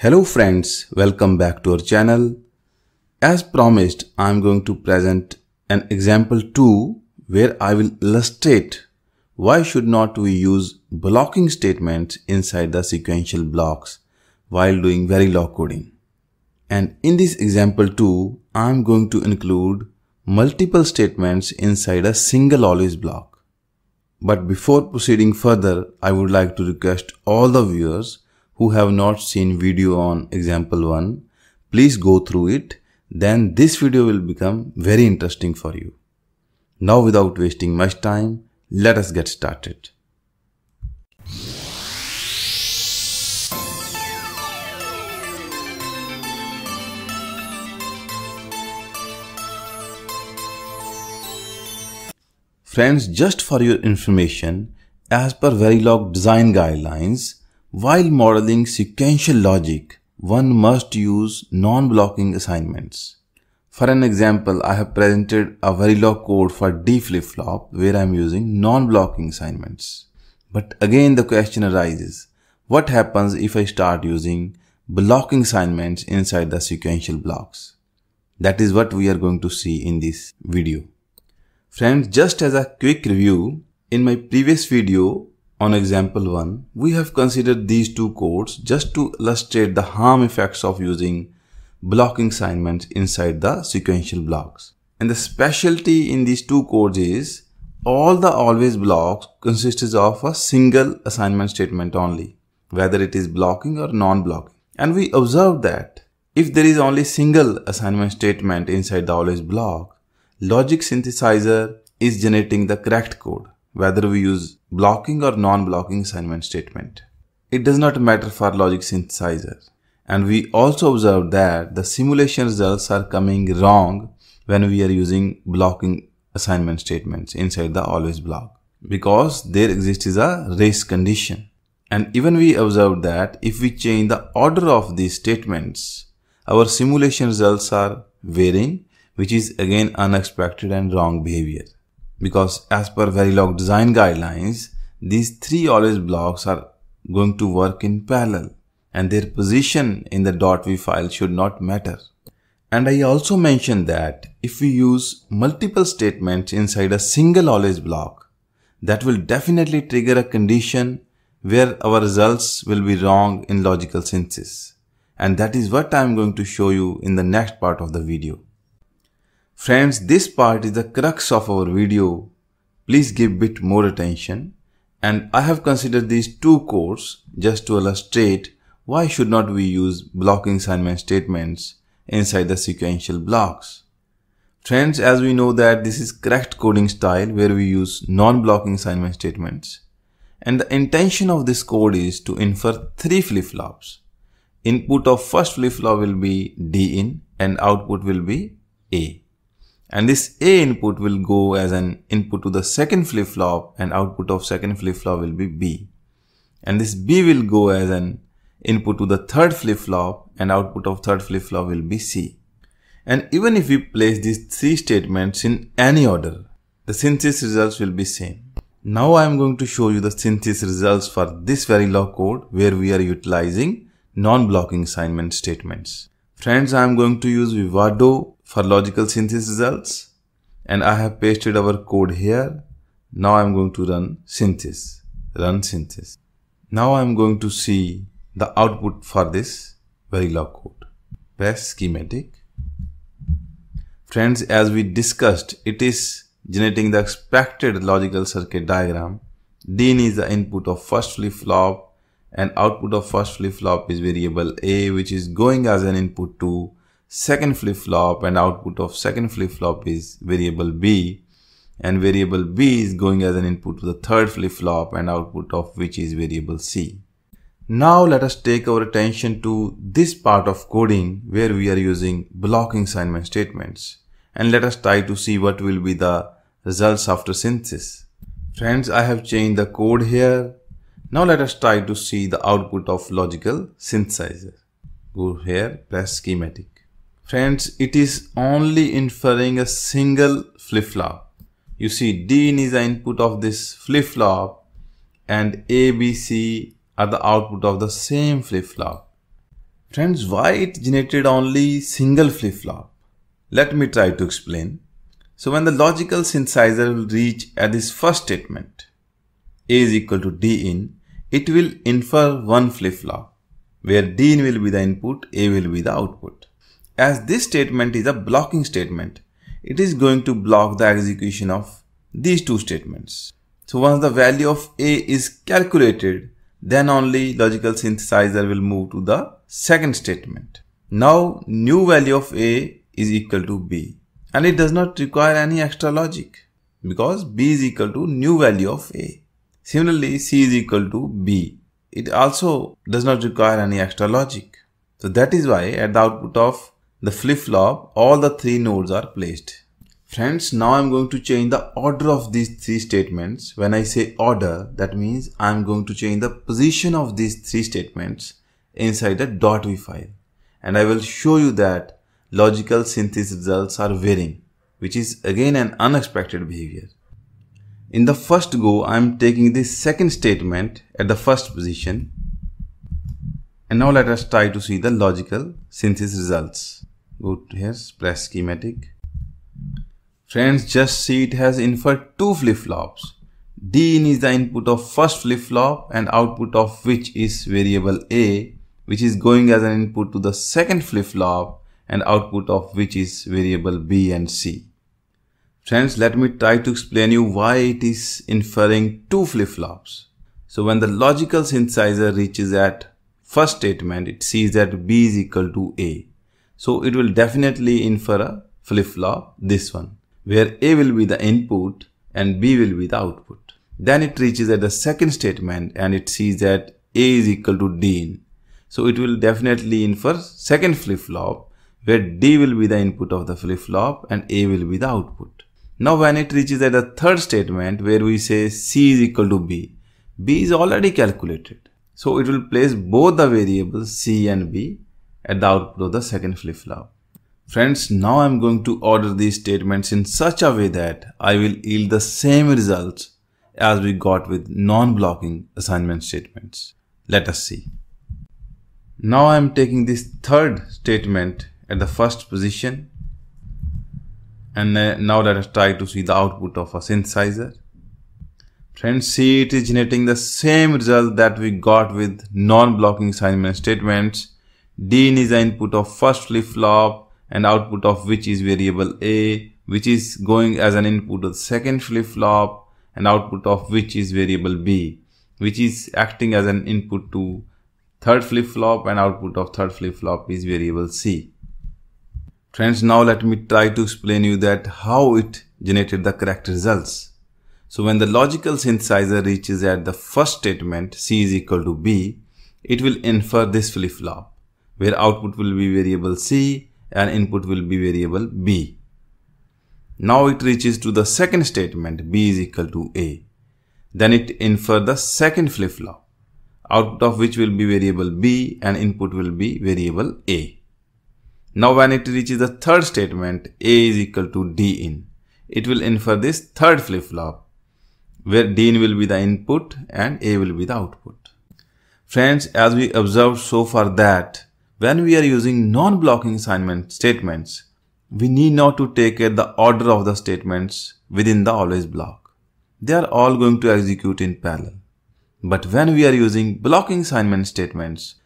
Hello friends, welcome back to our channel. As promised, I am going to present an example 2 where I will illustrate why should not we use blocking statements inside the sequential blocks while doing Verilog coding. And in this example 2, I am going to include multiple statements inside a single always block. But before proceeding further, I would like to request all the viewers who have not seen video on example 1, please go through it. Then this video will become very interesting for you. Now without wasting much time, let us get started. Friends, just for your information, as per Verilog design guidelines, while modeling sequential logic, one must use non-blocking assignments. For an example, I have presented a Verilog code for D flip-flop where I am using non-blocking assignments. But again the question arises, what happens if I start using blocking assignments inside the sequential blocks? That is what we are going to see in this video. Friends, just as a quick review, in my previous video on example 1, we have considered these two codes just to illustrate the harm effects of using blocking assignments inside the sequential blocks. And the specialty in these two codes is all the always blocks consists of a single assignment statement only, whether it is blocking or non-blocking. And we observe that if there is only single assignment statement inside the always block, Logic synthesizer is generating the correct code, whether we use blocking or non-blocking assignment statement. It does not matter for logic synthesizer. And we also observe that the simulation results are coming wrong when we are using blocking assignment statements inside the always block because there exists a race condition. And even we observe that if we change the order of these statements, our simulation results are varying which is again unexpected and wrong behavior. Because as per Verilog design guidelines, these three always blocks are going to work in parallel and their position in the .v file should not matter. And I also mentioned that if we use multiple statements inside a single always block, that will definitely trigger a condition where our results will be wrong in logical synthesis. And that is what I am going to show you in the next part of the video. Friends, this part is the crux of our video. Please give bit more attention. And I have considered these two codes just to illustrate why should not we use blocking assignment statements inside the sequential blocks. Friends, as we know that this is correct coding style where we use non-blocking assignment statements. And the intention of this code is to infer three flip-flops. Input of first flip-flop will be D in and output will be A and this A input will go as an input to the second flip-flop and output of second flip-flop will be B. And this B will go as an input to the third flip-flop and output of third flip-flop will be C. And even if we place these three statements in any order, the synthesis results will be same. Now I am going to show you the synthesis results for this Verilog code where we are utilizing non-blocking assignment statements. Friends, I am going to use Vivado for logical synthesis results and I have pasted our code here. Now I'm going to run synthesis, run synthesis. Now I'm going to see the output for this Verilog code. Press schematic. Friends, as we discussed, it is generating the expected logical circuit diagram. DIN is the input of first flip-flop and output of first flip-flop is variable A which is going as an input to second flip-flop and output of second flip-flop is variable B and variable B is going as an input to the third flip-flop and output of which is variable C. Now let us take our attention to this part of coding where we are using blocking assignment statements and let us try to see what will be the results after synthesis. Friends, I have changed the code here. Now let us try to see the output of logical synthesizer. Go here, press schematic. Friends, it is only inferring a single flip-flop. You see, D is the input of this flip-flop and A, B, C are the output of the same flip-flop. Friends, why it generated only single flip-flop? Let me try to explain. So when the logical synthesizer will reach at this first statement, A is equal to D in, it will infer one flip-flop, where D in will be the input, A will be the output. As this statement is a blocking statement, it is going to block the execution of these two statements. So once the value of A is calculated, then only logical synthesizer will move to the second statement. Now new value of A is equal to B and it does not require any extra logic because B is equal to new value of A. Similarly C is equal to B. It also does not require any extra logic. So that is why at the output of the flip-flop all the three nodes are placed. Friends, now I'm going to change the order of these three statements. When I say order, that means I'm going to change the position of these three statements inside a .v file. And I will show you that logical synthesis results are varying, which is again an unexpected behavior. In the first go, I'm taking the second statement at the first position. And now let us try to see the logical synthesis results. Go to here, press schematic Friends, just see it has inferred two flip-flops. D in is the input of first flip-flop and output of which is variable A, which is going as an input to the second flip-flop and output of which is variable B and C. Friends, let me try to explain you why it is inferring two flip-flops. So when the logical synthesizer reaches at first statement, it sees that B is equal to A. So it will definitely infer a flip-flop, this one where A will be the input and B will be the output. Then it reaches at the second statement and it sees that A is equal to D in. So it will definitely infer second flip-flop where D will be the input of the flip-flop and A will be the output. Now when it reaches at the third statement where we say C is equal to B, B is already calculated. So it will place both the variables C and B at the output of the second flip-flop. Friends, now I'm going to order these statements in such a way that I will yield the same results as we got with non-blocking assignment statements. Let us see. Now I'm taking this third statement at the first position and now let us try to see the output of a synthesizer. Friends, see it is generating the same result that we got with non-blocking assignment statements. D is the input of first flip-flop and output of which is variable A which is going as an input of second flip-flop and output of which is variable B which is acting as an input to third flip-flop and output of third flip-flop is variable C. Friends, now let me try to explain you that how it generated the correct results. So when the logical synthesizer reaches at the first statement C is equal to B, it will infer this flip-flop where output will be variable C and input will be variable b. Now it reaches to the second statement b is equal to a. Then it infer the second flip-flop, output of which will be variable b and input will be variable a. Now when it reaches the third statement a is equal to d in, it will infer this third flip-flop where d in will be the input and a will be the output. Friends, as we observed so far that when we are using non-blocking assignment statements, we need not to take care the order of the statements within the always block. They are all going to execute in parallel. But when we are using blocking assignment statements,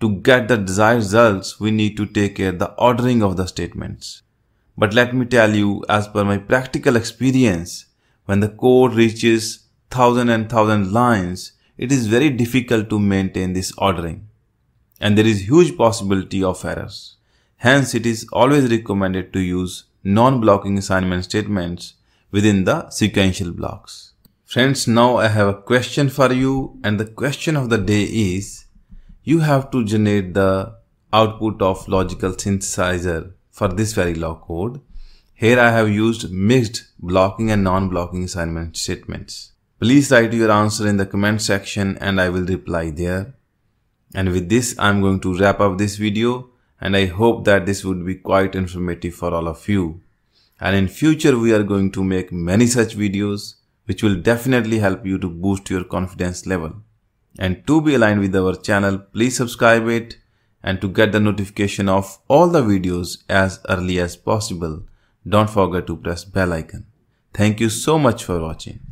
to get the desired results, we need to take care the ordering of the statements. But let me tell you, as per my practical experience, when the code reaches thousand and thousand lines, it is very difficult to maintain this ordering and there is huge possibility of errors. Hence, it is always recommended to use non-blocking assignment statements within the sequential blocks. Friends, now I have a question for you and the question of the day is, you have to generate the output of logical synthesizer for this very Verilog code. Here I have used mixed blocking and non-blocking assignment statements. Please write your answer in the comment section and I will reply there. And with this, I'm going to wrap up this video and I hope that this would be quite informative for all of you. And in future, we are going to make many such videos which will definitely help you to boost your confidence level. And to be aligned with our channel, please subscribe it And to get the notification of all the videos as early as possible, don't forget to press bell icon. Thank you so much for watching.